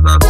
da da